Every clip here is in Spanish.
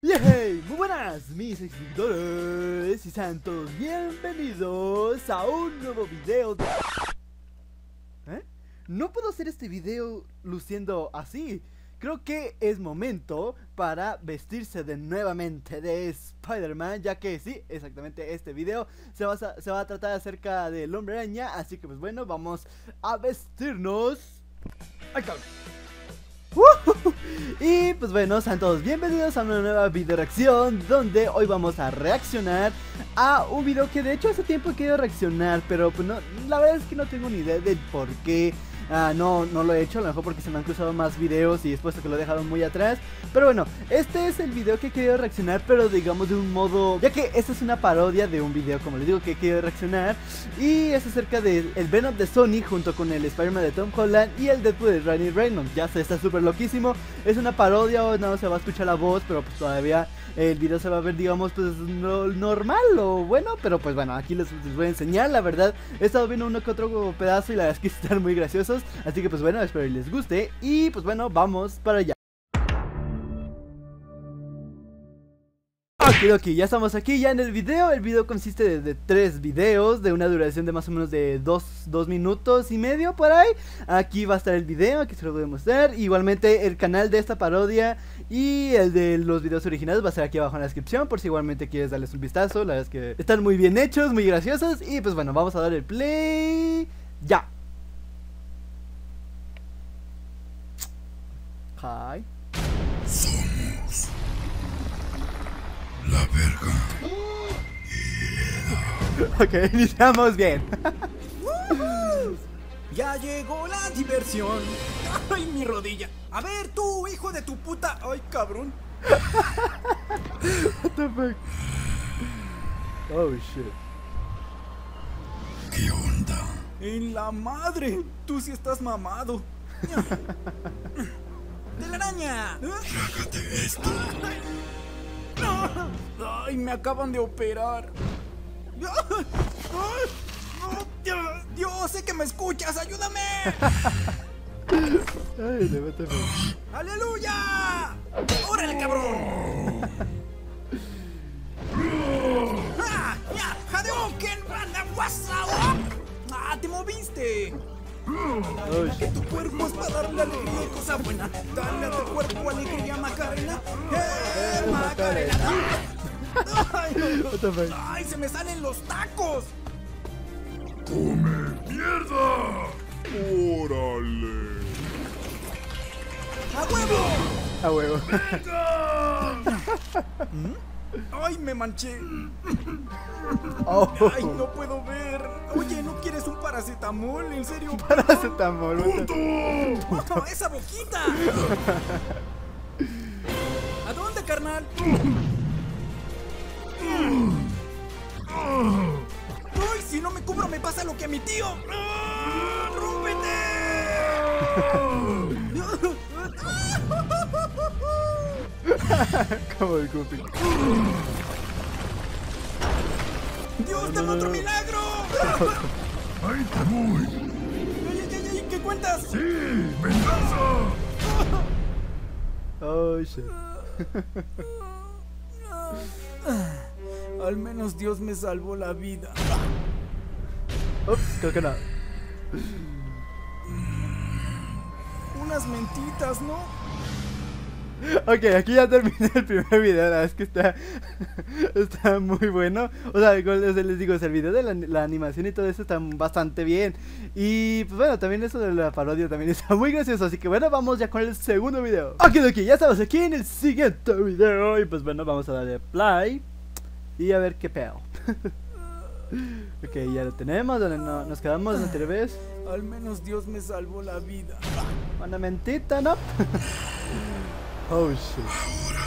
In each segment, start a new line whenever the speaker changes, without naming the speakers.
¡Yay! Muy buenas, mis seguidores y sean todos bienvenidos a un nuevo video de... ¿Eh? No puedo hacer este video luciendo así. Creo que es momento para vestirse de nuevamente de Spider-Man, ya que sí, exactamente este video se va, a, se va a tratar acerca del hombre araña, así que pues bueno, vamos a vestirnos. ¡Ay, cabrón! Y pues bueno, sean todos bienvenidos a una nueva video reacción Donde hoy vamos a reaccionar a un video que de hecho hace tiempo he querido reaccionar Pero pues no, la verdad es que no tengo ni idea del por qué Ah, no, no lo he hecho, a lo mejor porque se me han cruzado más videos y después que lo he dejado muy atrás. Pero bueno, este es el video que he querido reaccionar, pero digamos de un modo... Ya que esta es una parodia de un video, como les digo, que he querido reaccionar. Y es acerca del el Venom de Sony junto con el Spider-Man de Tom Holland y el Deadpool de Ryan Reynolds. Ya se está súper loquísimo. Es una parodia o no se va a escuchar la voz, pero pues todavía el video se va a ver, digamos, pues normal o bueno, pero pues bueno, aquí les, voy a enseñar, la verdad, he estado viendo uno que otro pedazo y la verdad es que están muy graciosos, así que pues bueno, espero que les guste. Y pues bueno, vamos para allá. Ok, ok, ya estamos aquí ya en el video. El video consiste de, tres videos De una duración de más o menos de dos, dos, minutos y medio por ahí. Aquí va a estar el video, aquí se lo voy a mostrar. Igualmente el canal de esta parodia Y el de los videos originales va a estar aquí abajo en la descripción Por si igualmente quieres darles un vistazo. La verdad es que están muy bien hechos, muy graciosos. Y pues bueno, vamos a dar el play Ya Hi
La verga.
ok, iniciamos bien.
ya llegó la diversión. Ay, mi rodilla. A ver, tú, hijo de tu puta. Ay, cabrón.
What the fuck? Oh shit.
¿Qué onda?
En la madre. Tú sí estás mamado. ¡De la araña!
Trágate esto.
¡Ay, me acaban de operar! ¡Dios, sé que me escuchas! ¡Ayúdame!
Ay, levántame.
¡Aleluya! ¡Órale, cabrón! ¡Ah! ¡Ya! ¡Hadouken! ¡Ah! ¡Te moviste! Que tu cuerpo es para darle alegría y cosa buena. Dale a tu cuerpo alegría, Macarena. ¡Eh, Macarena! ¡Ay, ¡Ay, se me salen los tacos!
¡Come mierda! ¡Órale!
¡A huevo!
A huevo.
¿Mm? ¡Ay, me manché!
Oh.
¡Ay, no puedo ver! Oye, ¿no quieres un paracetamol? ¿En serio?
Paracetamol.
¡Puto! ¡Esa boquita! ¿A dónde, carnal? ¡Ay, si no me cubro me pasa lo que a mi tío! ¡Rómpete!
Como el Goofy.
¡Dios, dame otro milagro!
¡Ahí te voy!
¡Ay, ay, ay! ¿Qué cuentas?
¡Sí! ¡Venganza!
Oh, shit.
Al menos Dios me salvó la vida.
Ups, creo que no.
Unas mentitas, ¿no?
Ok, aquí ya terminé el primer video, la verdad es que está, está muy bueno. O sea, les digo, el video de la, la, animación y todo eso está bastante bien. Y pues bueno, también eso de la parodia también está muy gracioso. Así que bueno, vamos ya con el segundo video. Ok, ok, ya estamos aquí en el siguiente video. Y pues bueno, vamos a darle play. Y a ver qué pedo. ok, ya lo tenemos, donde no, nos quedamos la anterior vez.
Al menos Dios me salvó la vida.
Una mentita, ¿no? Oh shit.
Ahora,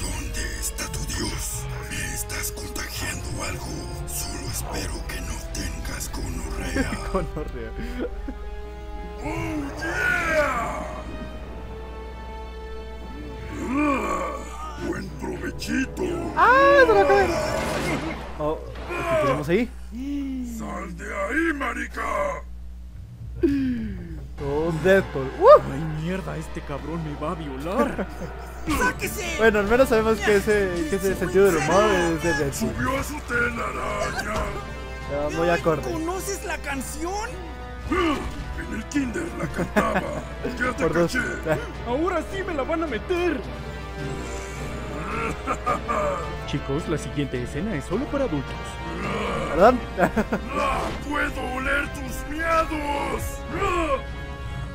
¿dónde está tu Dios? ¿Me estás contagiando algo? Solo espero que no tengas gonorrea.
gonorrea.
¡Oh, yeah! ¡Buen provechito!
¡Ah, se lo! Oh, ¿qué tenemos ahí?
¡Sal de ahí, marica!
Un Deadpool. ¡Uh!
Ay, mierda, este cabrón me va a violar.
¡Sáquese!
Bueno, al menos sabemos que ese, que ese sentido del humor es de Deadpool.
Subió a su telaraña.
Muy acorde.
¿Conoces la canción?
En el kinder la cantaba. Ya te
Por dos.
caché.
Ahora sí me la van a meter. Chicos, la siguiente escena es solo para adultos.
¿Perdón?
¡Ah! ¡Puedo oler tus miados!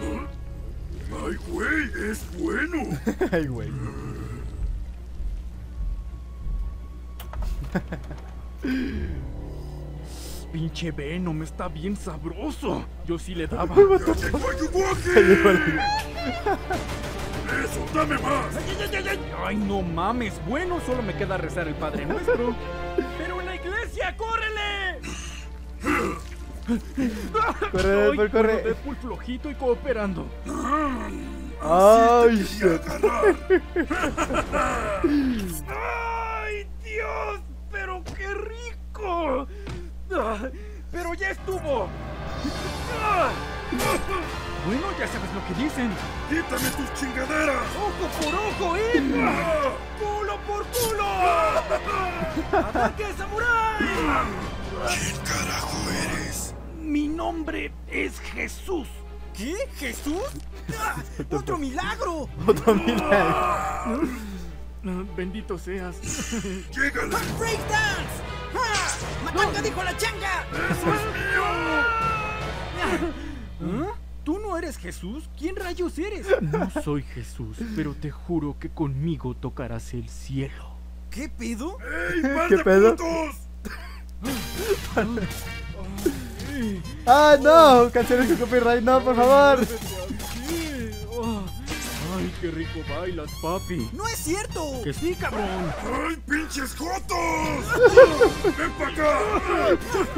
¡Ay, güey! ¡Es bueno!
Ay, güey.
Pinche Venom está bien sabroso. Yo sí le daba.
¡Eso! ¡Dame más!
Ay, ay, ay, ay. Ay, no mames. Bueno, solo me queda rezar el Padre Nuestro. Pero en la iglesia, córrele.
Corre, Deadpool, corre.
Deadpool flojito y cooperando.
Ay.
¡Ay, Dios! ¡Pero qué rico! ¡Pero ya estuvo! Bueno, ya sabes lo que dicen.
¡Quítame tus chingaderas!
¡Ojo por ojo, eh! ¡Culo por culo! ¡Ataque, samurái!
¿Quién carajo eres?
Mi nombre es Jesús.
¿Qué? ¿Jesús? ¡Ah! ¡Otro milagro!
Otro milagro.
Bendito seas.
¡Llégale!
¡Breakdance! ¡Ah! ¡Matanga dijo la changa!
¡Eso es mío!
¿Ah? ¿Tú no eres Jesús? ¿Quién rayos eres? No soy Jesús, pero te juro que conmigo tocarás el cielo.
¿Qué pedo?
¡Ey,
¿Qué
de
pedo? ¡Ah, no! Canciones con copyright, no, por favor.
Ay, qué rico bailas, papi.
¡No es cierto!
Que sí, cabrón.
¡Ay, pinches jotos! ¡Ven para acá!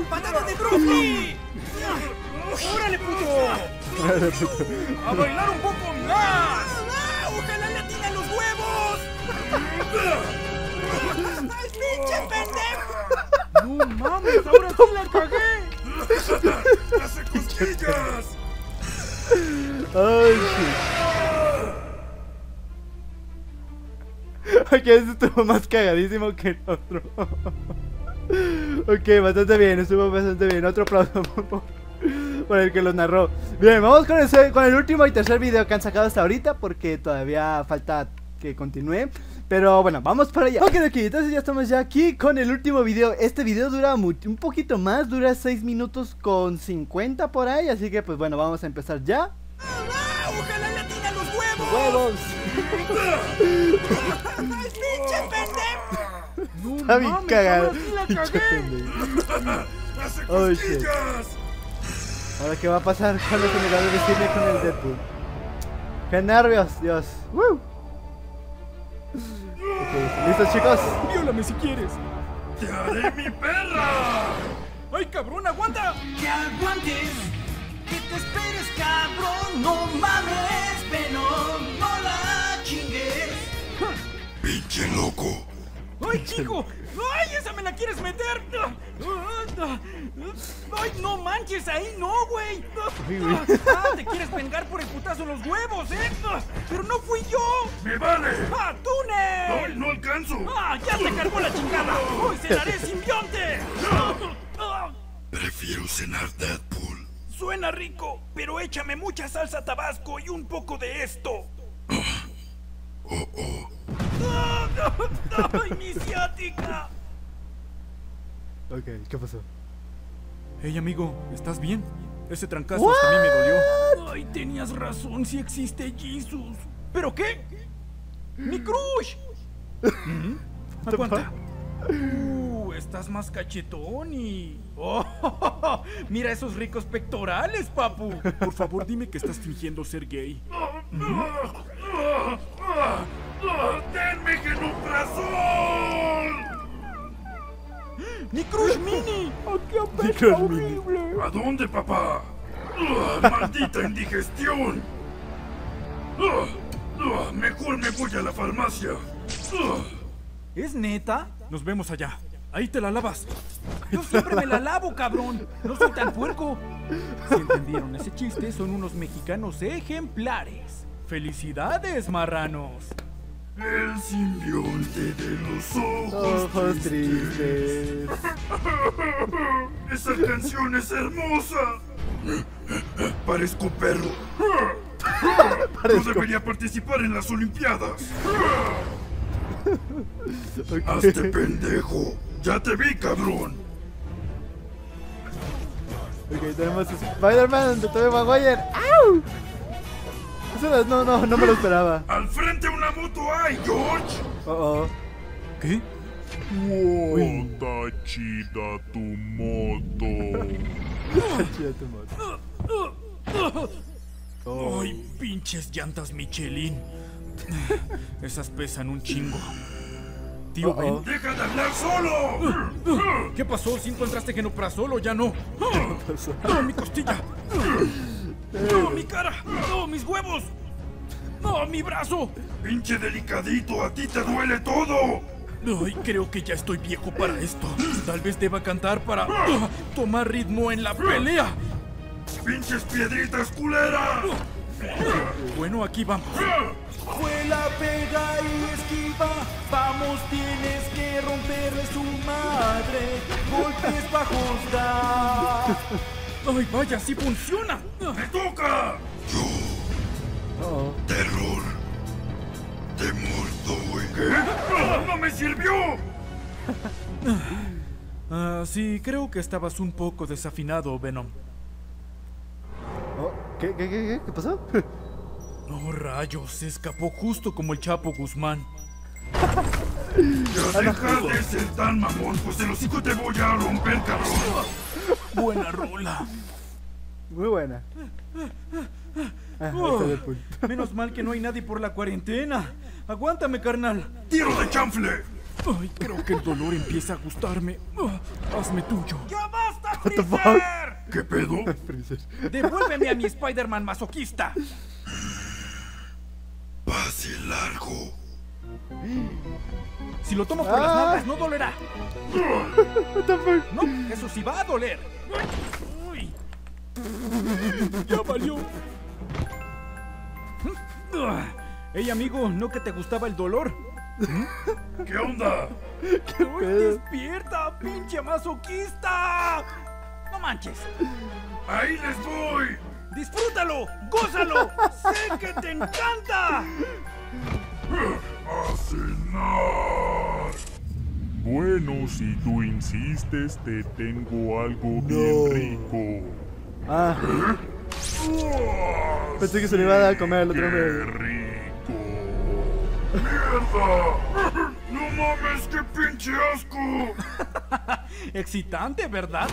¡Patada de Bruce
¡Órale, puto! ¡A bailar un poco más!
¡Ah! ¡Ojalá le atine a los huevos! ¡Ay, pinche pendejo!
¡No mames! ¡Ahora sí
Ay, shit. Ok, este estuvo más cagadísimo que el otro. ok, bastante bien, estuvo bastante bien. Otro aplauso por, el que lo narró. Bien, vamos con el, con el último y tercer video que han sacado hasta ahorita porque todavía falta que continúe. Pero bueno, vamos para allá. Ok, ok, entonces ya estamos ya aquí con el último video. Este video dura un poquito más, dura 6 minutos con 50 por ahí. Así que pues bueno, vamos a empezar ya.
¡Ah! ¡Ojalá le atine a los huevos!
¡Huevos!
¡Ay, pinche pendejo!
¡No
Está bien
mames!
cagado.
¡Ahora sí la
Pinche
cagué!
pendejo. Ahora, ¿qué va a pasar cuando se me de vestirme con el Deadpool? ¡Qué nervios, Dios! ¡Woo! Ok, ¿Listos, chicos?
¡Viólame si quieres!
¡Te haré mi perra!
¡Ay, cabrón, aguanta!
¡Que aguantes! ¡Que te esperes, cabrón! ¡No mames, pero no la chingues!
¡Pinche loco!
¡Ay, chico! ¡Ay, esa me la quieres meter! ¡Ay, no manches! ¡Ahí no, güey! ¡Ah, te quieres vengar por el putazo en los huevos, eh! ¡Pero no fui yo!
¡Me vale!
¡Ah,
¡Ay,
túnel!
no alcanzo!
¡Ah, ya te cargó la chingada! ¡Hoy cenaré simbionte!
Prefiero cenar Deadpool.
Suena rico, pero échame mucha salsa tabasco y un poco de esto.
Oh, oh.
¡Ah, ¡Ay, mi ciática!
Ok, ¿qué pasó?
Hey amigo, ¿estás bien? Ese trancazo hasta a mí me dolió. Ay, tenías razón, si existe Jesus. ¿Pero qué? ¡Mi crush! ¿Mm? Aguanta. Uh, estás más cachetón y... Oh, mira esos ricos pectorales, papu. Por favor, dime que estás fingiendo ser gay.
¡Denme genuprazol!
¡Mi crush mini! ¡Qué
crush mini.
¿A dónde, papá? ¡Ah, ¡Maldita indigestión! Mejor me voy a la farmacia.
¿Es neta? Nos vemos allá. Ahí te la lavas. Yo siempre me la lavo, cabrón. No soy tan puerco. Si entendieron ese chiste, son unos mexicanos ejemplares. ¡Felicidades, marranos!
El simbionte de los ojos,
Ojos
tristes.
tristes.
Esa canción es hermosa. Parezco perro.
Parezco-
No debería participar en las Olimpiadas.
Ok.
Hazte pendejo. Ya te vi, cabrón.
Ok, tenemos a Spider-Man de Tobey Maguire. ¡Au! Eso no, no, no me lo esperaba.
Al frente una moto hay, George.
Oh, oh.
¿Qué?
Está chida tu moto.
Chida tu moto. Oh.
¡Ay, pinches llantas Michelin! Esas pesan un chingo. Tío.
Deja de hablar solo.
¿Qué pasó? ¿Si encontraste genoprazol ya no? ¡No, mi costilla! ¡No, mi cara! ¡No, mis huevos! ¡No, mi brazo!
Pinche delicadito, a ti te duele todo.
Ay, creo que ya estoy viejo para esto. Tal vez deba cantar para tomar ritmo en la pelea.
Pinches piedritas, culera.
Bueno, aquí vamos.
Vuela, pega y esquiva. Vamos, tienes que romperle su madre. Golpes bajos da.
¡Ay, vaya, sí funciona!
¡Me toca!
Oh,
Terror. De muerto, ¿Qué? ¡No, no me sirvió!
Ah, sí, creo que estabas un poco desafinado, Venom.
Oh. ¿Qué, qué, qué, qué? ¿Qué pasó?
Oh, rayos, se escapó justo como el Chapo Guzmán.
Ya deja de ser tan mamón, pues el hocico te voy a romper, cabrón.
Buena rola.
Muy buena. Ah, Deadpool.
Menos mal que no hay nadie por la cuarentena. Aguántame, carnal.
¡Tiro de chanfle!
Ay, creo que el dolor empieza a gustarme. Ah, hazme tuyo.
¡Ya basta? Freezer!
¿Qué pedo?
Devuélveme a mi Spider-Man masoquista.
Pase largo.
Si lo tomo por las
Ah.
nalgas, no dolerá. No, eso sí va a doler. Uy. Ya valió. Ah, Ey, amigo, ¿no que te gustaba el dolor?
¿Qué onda?
¡Ay,
pedo?
despierta, pinche masoquista! No manches.
¡Ahí les voy!
¡Disfrútalo! ¡Gózalo! ¡Sé que te encanta!
¡A cenar!
Bueno, si tú insistes, te tengo algo bien rico.
Ah, pensé que se le iba a dar a comer al otro
¡Qué
hombre.
rico!
¡Mierda! ¡No mames, qué pinche asco!
Excitante, ¿verdad?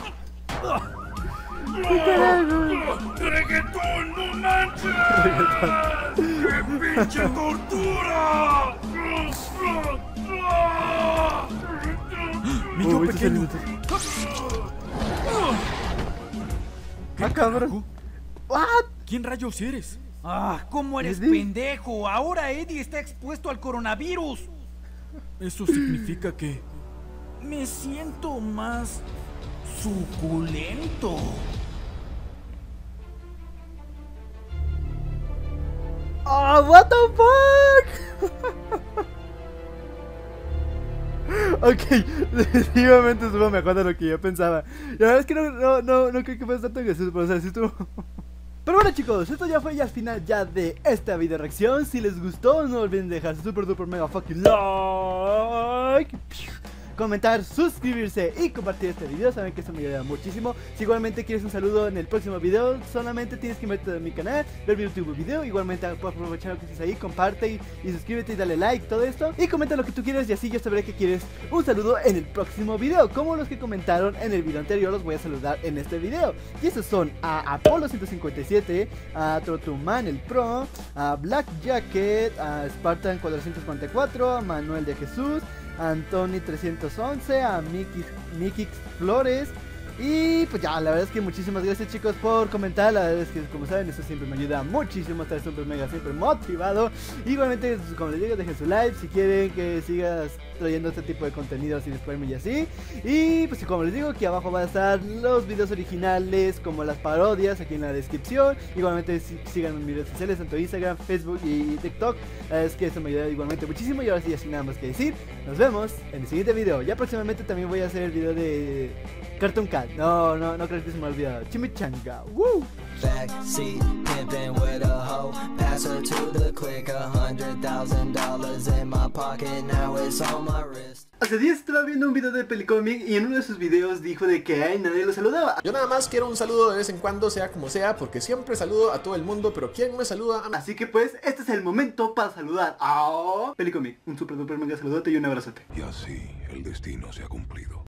¡Reggaetón, no manches! ¡Qué pinche tortura!
Mi yo
estos
pequeño.
Ah, cabrón. What?
¿Quién rayos eres?
¡Ah, cómo eres
Eddie.
pendejo! Ahora Eddie está expuesto al coronavirus.
Eso significa que...
Me siento más suculento.
Oh, what the fuck? ok, definitivamente estuvo mejor de lo que yo pensaba. Y la verdad es que no, no, no, creo que fuera tanto gracioso, pero o sea, estuvo... Pero bueno chicos, esto ya fue ya al final ya de esta video reacción. Si les gustó, no olviden dejar su super duper mega fucking like. Comentar, suscribirse y compartir este video, saben que eso me ayuda muchísimo. Si igualmente quieres un saludo en el próximo video, solamente tienes que meterte en mi canal, ver mi YouTube video. Igualmente puedes aprovechar lo que estés ahí, comparte y, y suscríbete y dale like, todo esto. Y comenta lo que tú quieres y así yo sabré que quieres un saludo en el próximo video. Como los que comentaron en el video anterior, los voy a saludar en este video. Y esos son a Apolo 157, a Trotuman el Pro, a Black Jacket, a Spartan 444, a Manuel de Jesús, a Antoni 311, a Miki Flores, Y pues ya, la verdad es que muchísimas gracias chicos por comentar. La verdad es que como saben, eso siempre me ayuda muchísimo. Estar súper mega, siempre motivado. Igualmente, como les digo, dejen su like si quieren que sigas trayendo este tipo de contenido sin spoilerme y así. Y pues como les digo, aquí abajo van a estar los videos originales como las parodias aquí en la descripción. Igualmente sigan mis redes sociales, tanto Instagram, Facebook y TikTok. Es que eso me ayuda igualmente muchísimo. Y ahora sí, sin nada más que decir, nos vemos en el siguiente video. Ya próximamente también voy a hacer el video de Cartoon Cat. No, no, no creo que se me ha olvidado. Chimichanga. Woo. Backseat pimping with a hoe. Pass her to the click. A hundred thousand dollars in my pocket. Now it's on my wrist. Hace días estaba viendo un video de Pelicomic y en uno de sus videos dijo de que ay, nadie lo saludaba.
Yo nada más quiero un saludo de vez en cuando, sea como sea, porque siempre saludo a todo el mundo, pero ¿quién me saluda?
Así que pues, este es el momento para saludar a Pelicomic. Un super duper mega saludote y un abrazote.
Y así, el destino se ha cumplido.